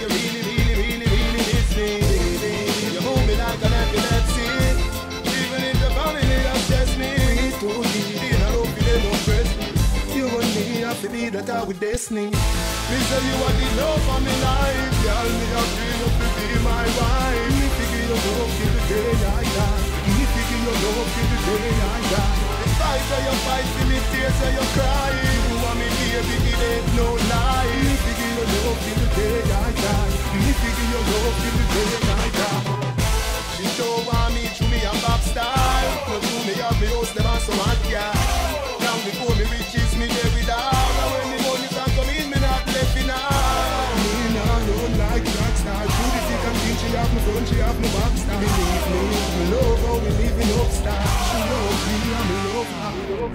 you really, really, really, really miss me. You me like. Even if the me, to don't me. You me to be that I with destiny. Me say you are the love of my life, girl. Me have dream to be my wife. Me give you love till the day I die. Me give you love till the day I die. The fight that you fight, the tears that you cry. You want me, baby, it ain't no lie. Me me house, some hot girl. Now before me riches, me there with. And when the money start come in, me not left in her. Me nah don't like rock star. Through the thick she have me front, she have me star. Believe me, me love how we living up star. She love me and me love her.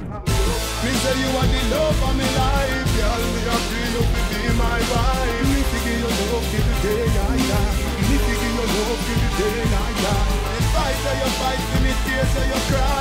Me say you are the love of my life, girl. Me a feel you to be my wife. Me figure your love till the day I die. Me figure your love till the day I die. The fight that you fight, me tears that you cry.